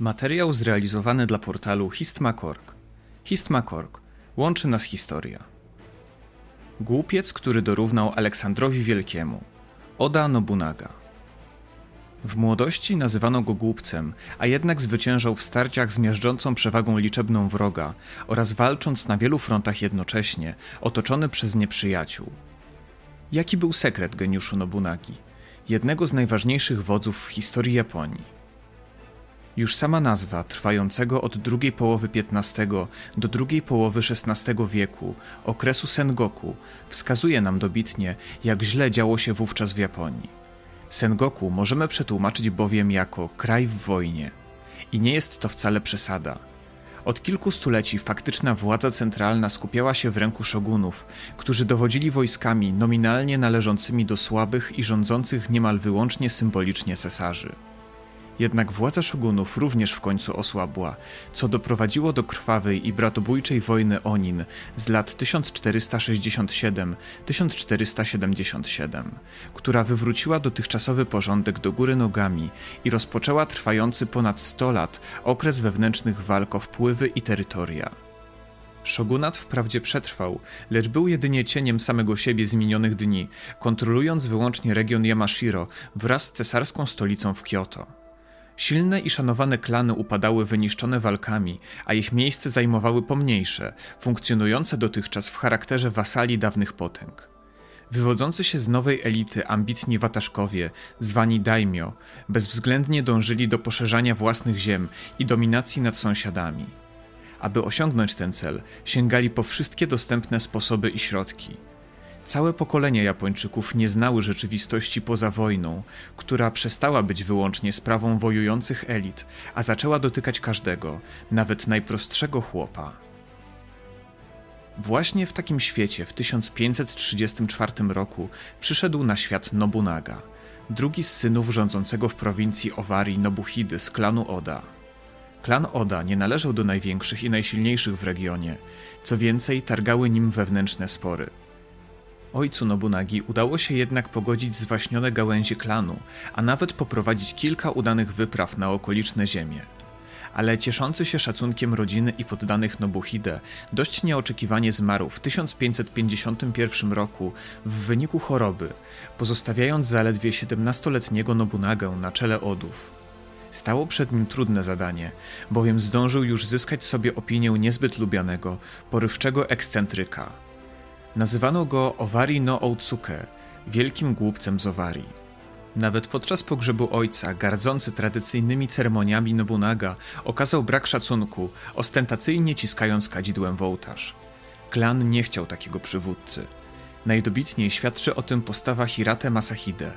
Materiał zrealizowany dla portalu Histma.org. Histma.org. Łączy nas historia. Głupiec, który dorównał Aleksandrowi Wielkiemu. Oda Nobunaga. W młodości nazywano go głupcem, a jednak zwyciężał w starciach z miażdżącą przewagą liczebną wroga oraz walcząc na wielu frontach jednocześnie, otoczony przez nieprzyjaciół. Jaki był sekret geniuszu Nobunagi, jednego z najważniejszych wodzów w historii Japonii? Już sama nazwa trwającego od drugiej połowy XV do drugiej połowy XVI wieku okresu Sengoku wskazuje nam dobitnie, jak źle działo się wówczas w Japonii. Sengoku możemy przetłumaczyć bowiem jako kraj w wojnie. I nie jest to wcale przesada. Od kilku stuleci faktyczna władza centralna skupiała się w ręku szogunów, którzy dowodzili wojskami nominalnie należącymi do słabych i rządzących niemal wyłącznie symbolicznie cesarzy. Jednak władza szogunów również w końcu osłabła, co doprowadziło do krwawej i bratobójczej wojny Onin z lat 1467-1477, która wywróciła dotychczasowy porządek do góry nogami i rozpoczęła trwający ponad 100 lat okres wewnętrznych walk o wpływy i terytoria. Shogunat wprawdzie przetrwał, lecz był jedynie cieniem samego siebie z minionych dni, kontrolując wyłącznie region Yamashiro wraz z cesarską stolicą w Kyoto. Silne i szanowane klany upadały wyniszczone walkami, a ich miejsce zajmowały pomniejsze, funkcjonujące dotychczas w charakterze wasali dawnych potęg. Wywodzący się z nowej elity ambitni wataszkowie, zwani daimyo, bezwzględnie dążyli do poszerzania własnych ziem i dominacji nad sąsiadami. Aby osiągnąć ten cel, sięgali po wszystkie dostępne sposoby i środki – Całe pokolenia Japończyków nie znały rzeczywistości poza wojną, która przestała być wyłącznie sprawą wojujących elit, a zaczęła dotykać każdego, nawet najprostszego chłopa. Właśnie w takim świecie w 1534 roku przyszedł na świat Nobunaga, drugi z synów rządzącego w prowincji Owari Nobuhidy z klanu Oda. Klan Oda nie należał do największych i najsilniejszych w regionie, co więcej targały nim wewnętrzne spory – Ojcu Nobunagi udało się jednak pogodzić zwaśnione gałęzie klanu, a nawet poprowadzić kilka udanych wypraw na okoliczne ziemie. Ale cieszący się szacunkiem rodziny i poddanych Nobuhide dość nieoczekiwanie zmarł w 1551 roku w wyniku choroby, pozostawiając zaledwie 17-letniego Nobunagę na czele Odów. Stało przed nim trudne zadanie, bowiem zdążył już zyskać sobie opinię niezbyt lubianego, porywczego ekscentryka – Nazywano go Owari no Outsuke, wielkim głupcem z Owari. Nawet podczas pogrzebu ojca, gardzący tradycyjnymi ceremoniami Nobunaga, okazał brak szacunku, ostentacyjnie ciskając kadzidłem w ołtarz. Klan nie chciał takiego przywódcy. Najdobitniej świadczy o tym postawa Hirate Masahide,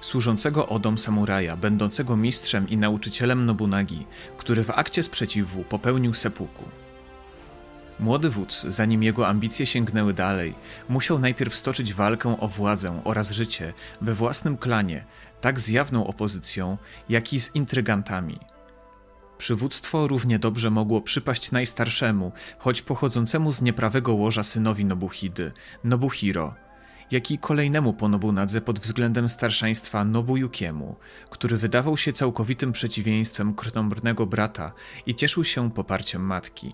służącego Odom samuraja, będącego mistrzem i nauczycielem Nobunagi, który w akcie sprzeciwu popełnił sepuku. Młody wódz, zanim jego ambicje sięgnęły dalej, musiał najpierw stoczyć walkę o władzę oraz życie we własnym klanie, tak z jawną opozycją, jak i z intrygantami. Przywództwo równie dobrze mogło przypaść najstarszemu, choć pochodzącemu z nieprawego łoża synowi Nobuhidy, Nobuhiro, jak i kolejnemu po Nobunadze pod względem starszeństwa Nobuyukiemu, który wydawał się całkowitym przeciwieństwem krnąbrnego brata i cieszył się poparciem matki.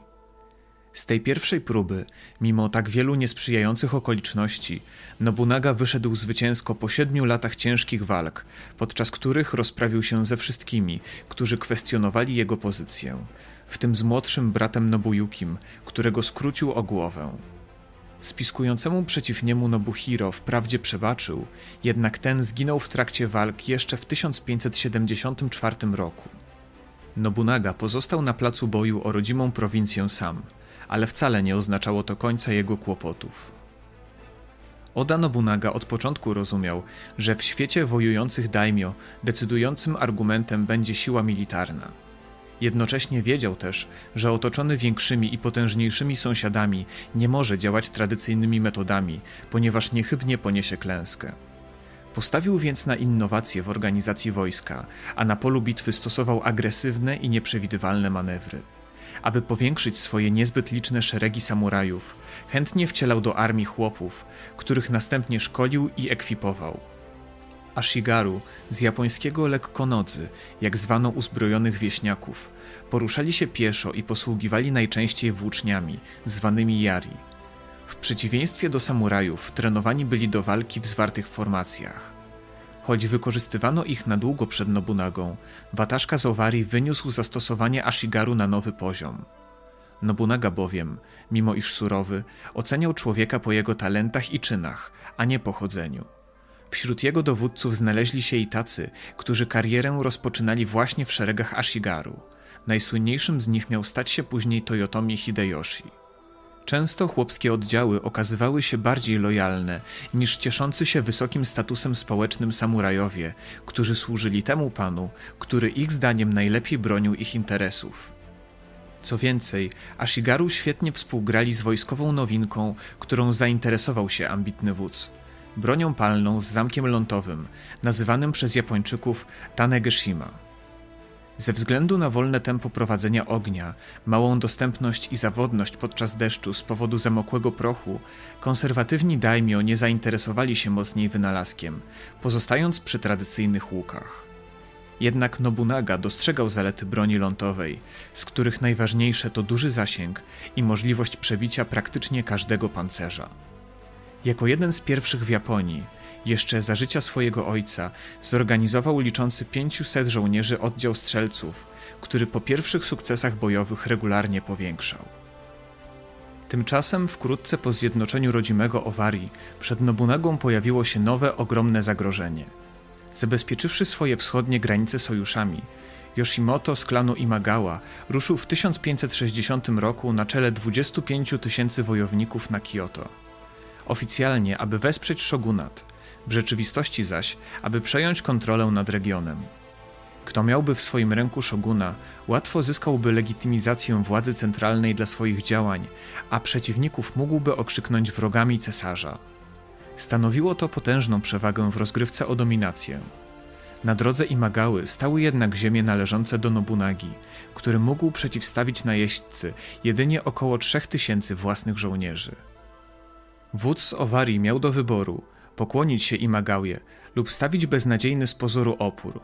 Z tej pierwszej próby, mimo tak wielu niesprzyjających okoliczności, Nobunaga wyszedł zwycięsko po siedmiu latach ciężkich walk, podczas których rozprawił się ze wszystkimi, którzy kwestionowali jego pozycję, w tym z młodszym bratem Nobuyukim, którego skrócił o głowę. Spiskującemu przeciw niemu Nobuhiro wprawdzie przebaczył, jednak ten zginął w trakcie walk jeszcze w 1574 roku. Nobunaga pozostał na placu boju o rodzimą prowincję sam – ale wcale nie oznaczało to końca jego kłopotów. Oda Nobunaga od początku rozumiał, że w świecie wojujących daimyo decydującym argumentem będzie siła militarna. Jednocześnie wiedział też, że otoczony większymi i potężniejszymi sąsiadami nie może działać tradycyjnymi metodami, ponieważ niechybnie poniesie klęskę. Postawił więc na innowacje w organizacji wojska, a na polu bitwy stosował agresywne i nieprzewidywalne manewry aby powiększyć swoje niezbyt liczne szeregi samurajów, chętnie wcielał do armii chłopów, których następnie szkolił i ekwipował. Ashigaru, z japońskiego lekkonodzy, jak zwano uzbrojonych wieśniaków, poruszali się pieszo i posługiwali najczęściej włóczniami, zwanymi yari. W przeciwieństwie do samurajów, trenowani byli do walki w zwartych formacjach. Choć wykorzystywano ich na długo przed Nobunagą, Wataszka z Owari wyniósł zastosowanie Ashigaru na nowy poziom. Nobunaga bowiem, mimo iż surowy, oceniał człowieka po jego talentach i czynach, a nie pochodzeniu. Wśród jego dowódców znaleźli się i tacy, którzy karierę rozpoczynali właśnie w szeregach Ashigaru. Najsłynniejszym z nich miał stać się później Toyotomi Hideyoshi. Często chłopskie oddziały okazywały się bardziej lojalne niż cieszący się wysokim statusem społecznym samurajowie, którzy służyli temu panu, który ich zdaniem najlepiej bronił ich interesów. Co więcej, Ashigaru świetnie współgrali z wojskową nowinką, którą zainteresował się ambitny wódz. Bronią palną z zamkiem lądowym, nazywanym przez Japończyków Tanegeshima. Ze względu na wolne tempo prowadzenia ognia, małą dostępność i zawodność podczas deszczu z powodu zamokłego prochu, konserwatywni daimyo nie zainteresowali się mocniej wynalazkiem, pozostając przy tradycyjnych łukach. Jednak Nobunaga dostrzegał zalety broni lądowej, z których najważniejsze to duży zasięg i możliwość przebicia praktycznie każdego pancerza. Jako jeden z pierwszych w Japonii, jeszcze za życia swojego ojca, zorganizował liczący 500 żołnierzy oddział strzelców, który po pierwszych sukcesach bojowych regularnie powiększał. Tymczasem wkrótce po zjednoczeniu rodzimego Owarii przed Nobunagą pojawiło się nowe, ogromne zagrożenie. Zabezpieczywszy swoje wschodnie granice sojuszami, Yoshimoto z klanu Imagawa ruszył w 1560 roku na czele 25 tysięcy wojowników na Kyoto. Oficjalnie, aby wesprzeć shogunat, w rzeczywistości zaś, aby przejąć kontrolę nad regionem. Kto miałby w swoim ręku szoguna, łatwo zyskałby legitymizację władzy centralnej dla swoich działań, a przeciwników mógłby okrzyknąć wrogami cesarza. Stanowiło to potężną przewagę w rozgrywce o dominację. Na drodze Imagały stały jednak ziemie należące do Nobunagi, który mógł przeciwstawić najeźdźcy jedynie około 3000 własnych żołnierzy. Wódz Owarii miał do wyboru pokłonić się Imagałie lub stawić beznadziejny z pozoru opór.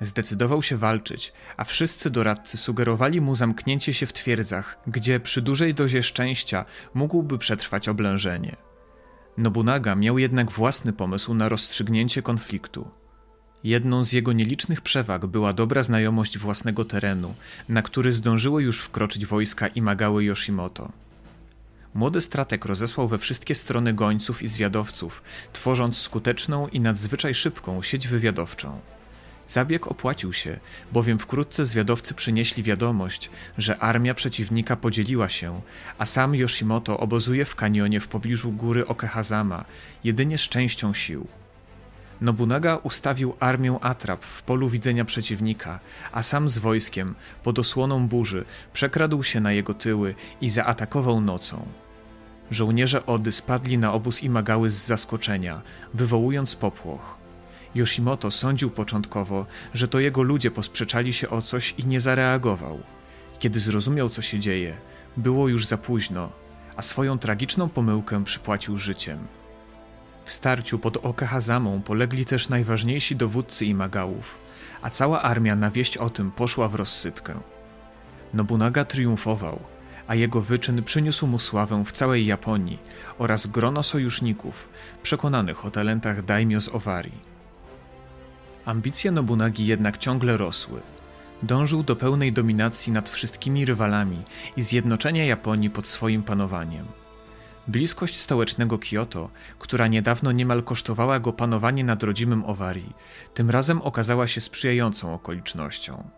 Zdecydował się walczyć, a wszyscy doradcy sugerowali mu zamknięcie się w twierdzach, gdzie przy dużej dozie szczęścia mógłby przetrwać oblężenie. Nobunaga miał jednak własny pomysł na rozstrzygnięcie konfliktu. Jedną z jego nielicznych przewag była dobra znajomość własnego terenu, na który zdążyły już wkroczyć wojska Imagały Yoshimoto. Młody strateg rozesłał we wszystkie strony gońców i zwiadowców, tworząc skuteczną i nadzwyczaj szybką sieć wywiadowczą. Zabieg opłacił się, bowiem wkrótce zwiadowcy przynieśli wiadomość, że armia przeciwnika podzieliła się, a sam Yoshimoto obozuje w kanionie w pobliżu góry Okehazama, jedynie z częścią sił. Nobunaga ustawił armię atrap w polu widzenia przeciwnika, a sam z wojskiem, pod osłoną burzy, przekradł się na jego tyły i zaatakował nocą. Żołnierze Ody spadli na obóz Imagały z zaskoczenia, wywołując popłoch. Yoshimoto sądził początkowo, że to jego ludzie posprzeczali się o coś i nie zareagował. Kiedy zrozumiał, co się dzieje, było już za późno, a swoją tragiczną pomyłkę przypłacił życiem. W starciu pod Okehazamą polegli też najważniejsi dowódcy Imagałów, a cała armia na wieść o tym poszła w rozsypkę. Nobunaga triumfował, a jego wyczyn przyniósł mu sławę w całej Japonii oraz grono sojuszników przekonanych o talentach daimyo z Owarii. Ambicje Nobunagi jednak ciągle rosły. Dążył do pełnej dominacji nad wszystkimi rywalami i zjednoczenia Japonii pod swoim panowaniem. Bliskość stołecznego Kyoto, która niedawno niemal kosztowała go panowanie nad rodzimym Owarii, tym razem okazała się sprzyjającą okolicznością.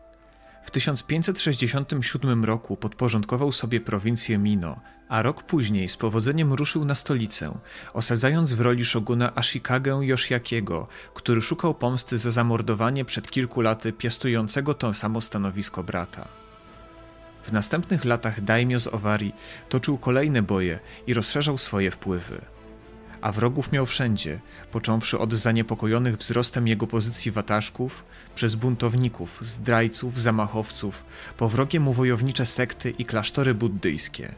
W 1567 roku podporządkował sobie prowincję Mino, a rok później z powodzeniem ruszył na stolicę, osadzając w roli szoguna Ashikagę Yoshiakiego, który szukał pomsty za zamordowanie przed kilku laty piastującego to samo stanowisko brata. W następnych latach daimyo z Owarii toczył kolejne boje i rozszerzał swoje wpływy. A wrogów miał wszędzie, począwszy od zaniepokojonych wzrostem jego pozycji wataszków, przez buntowników, zdrajców, zamachowców, po wrogie mu wojownicze sekty i klasztory buddyjskie.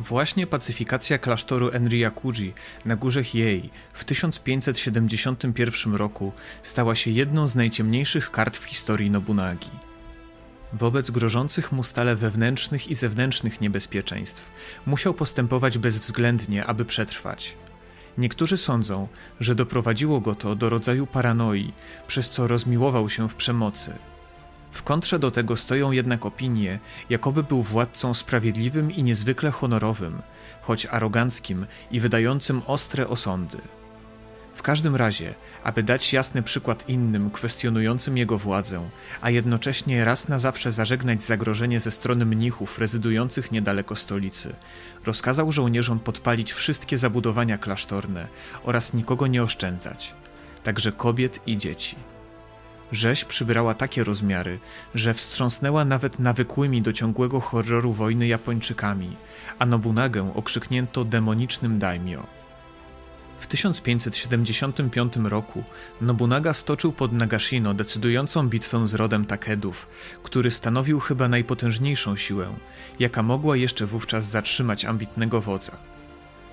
Właśnie pacyfikacja klasztoru Enryakuji na górze Hiei w 1571 roku stała się jedną z najciemniejszych kart w historii Nobunagi. Wobec grożących mu stale wewnętrznych i zewnętrznych niebezpieczeństw musiał postępować bezwzględnie, aby przetrwać. Niektórzy sądzą, że doprowadziło go to do rodzaju paranoi, przez co rozmiłował się w przemocy – w kontrze do tego stoją jednak opinie, jakoby był władcą sprawiedliwym i niezwykle honorowym, choć aroganckim i wydającym ostre osądy. W każdym razie, aby dać jasny przykład innym kwestionującym jego władzę, a jednocześnie raz na zawsze zażegnać zagrożenie ze strony mnichów rezydujących niedaleko stolicy, rozkazał żołnierzom podpalić wszystkie zabudowania klasztorne oraz nikogo nie oszczędzać, także kobiet i dzieci. Rzeź przybrała takie rozmiary, że wstrząsnęła nawet nawykłymi do ciągłego horroru wojny Japończykami, a Nobunagę okrzyknięto demonicznym daimyo. W 1575 roku Nobunaga stoczył pod Nagashino decydującą bitwę z rodem Takedów, który stanowił chyba najpotężniejszą siłę, jaka mogła jeszcze wówczas zatrzymać ambitnego wodza.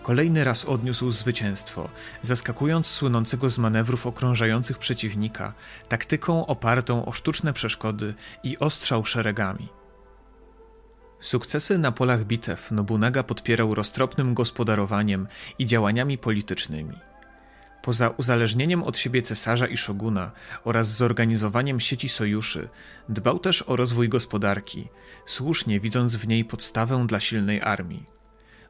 Kolejny raz odniósł zwycięstwo, zaskakując słynącego z manewrów okrążających przeciwnika, taktyką opartą o sztuczne przeszkody i ostrzał szeregami. Sukcesy na polach bitew Nobunaga podpierał roztropnym gospodarowaniem i działaniami politycznymi. Poza uzależnieniem od siebie cesarza i szoguna oraz zorganizowaniem sieci sojuszy, dbał też o rozwój gospodarki, słusznie widząc w niej podstawę dla silnej armii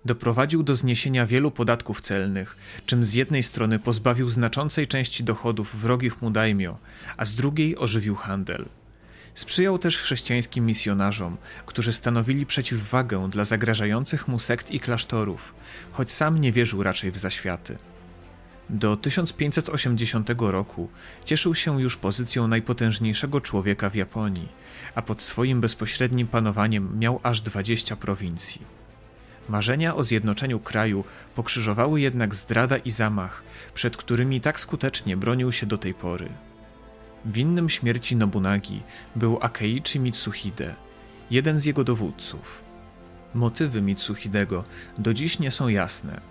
doprowadził do zniesienia wielu podatków celnych, czym z jednej strony pozbawił znaczącej części dochodów wrogich mu daimio, a z drugiej ożywił handel. Sprzyjał też chrześcijańskim misjonarzom, którzy stanowili przeciwwagę dla zagrażających mu sekt i klasztorów, choć sam nie wierzył raczej w zaświaty. Do 1580 roku cieszył się już pozycją najpotężniejszego człowieka w Japonii, a pod swoim bezpośrednim panowaniem miał aż 20 prowincji. Marzenia o zjednoczeniu kraju pokrzyżowały jednak zdrada i zamach, przed którymi tak skutecznie bronił się do tej pory. Winnym śmierci Nobunagi był Akeichi Mitsuhide, jeden z jego dowódców. Motywy Mitsuhidego do dziś nie są jasne.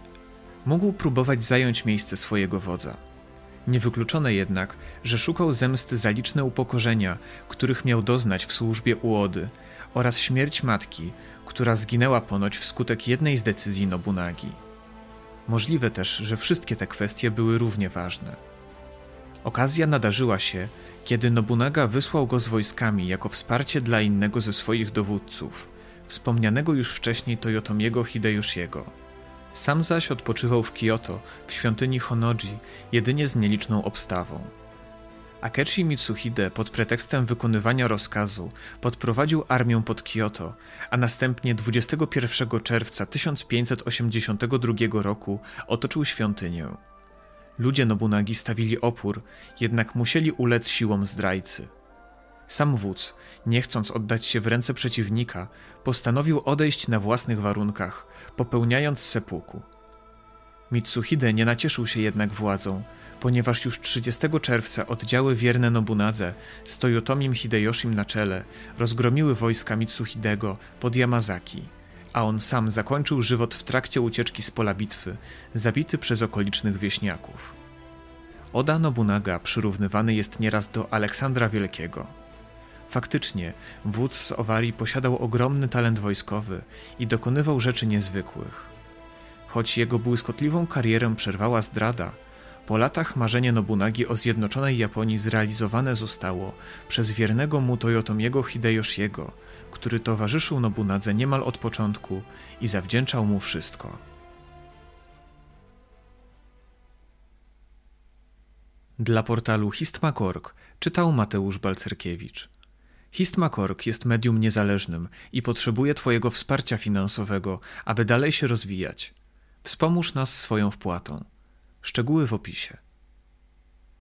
Mógł próbować zająć miejsce swojego wodza. Niewykluczone jednak, że szukał zemsty za liczne upokorzenia, których miał doznać w służbie Uody oraz śmierć matki, która zginęła ponoć wskutek jednej z decyzji Nobunagi. Możliwe też, że wszystkie te kwestie były równie ważne. Okazja nadarzyła się, kiedy Nobunaga wysłał go z wojskami jako wsparcie dla innego ze swoich dowódców, wspomnianego już wcześniej Toyotomiego Hideyoshiego. Sam zaś odpoczywał w Kyoto, w świątyni Honoji, jedynie z nieliczną obstawą. Akechi Mitsuhide pod pretekstem wykonywania rozkazu podprowadził armię pod Kyoto, a następnie 21 czerwca 1582 roku otoczył świątynię. Ludzie Nobunagi stawili opór, jednak musieli ulec siłom zdrajcy. Sam wódz, nie chcąc oddać się w ręce przeciwnika, postanowił odejść na własnych warunkach, popełniając sepuku. Mitsuhide nie nacieszył się jednak władzą, ponieważ już 30 czerwca oddziały wierne Nobunadze z Toyotomim Hideyoshim na czele rozgromiły wojska Mitsuhidego pod Yamazaki, a on sam zakończył żywot w trakcie ucieczki z pola bitwy, zabity przez okolicznych wieśniaków. Oda Nobunaga przyrównywany jest nieraz do Aleksandra Wielkiego. Faktycznie, wódz z Owarii posiadał ogromny talent wojskowy i dokonywał rzeczy niezwykłych. Choć jego błyskotliwą karierę przerwała zdrada, po latach marzenie Nobunagi o zjednoczonej Japonii zrealizowane zostało przez wiernego mu Toyotomiego Hideyoshiego, który towarzyszył Nobunadze niemal od początku i zawdzięczał mu wszystko. Dla portalu Histma.org czytał Mateusz Balcerkiewicz. Histma.org jest medium niezależnym i potrzebuje Twojego wsparcia finansowego, aby dalej się rozwijać. Wspomóż nas swoją wpłatą. Szczegóły w opisie.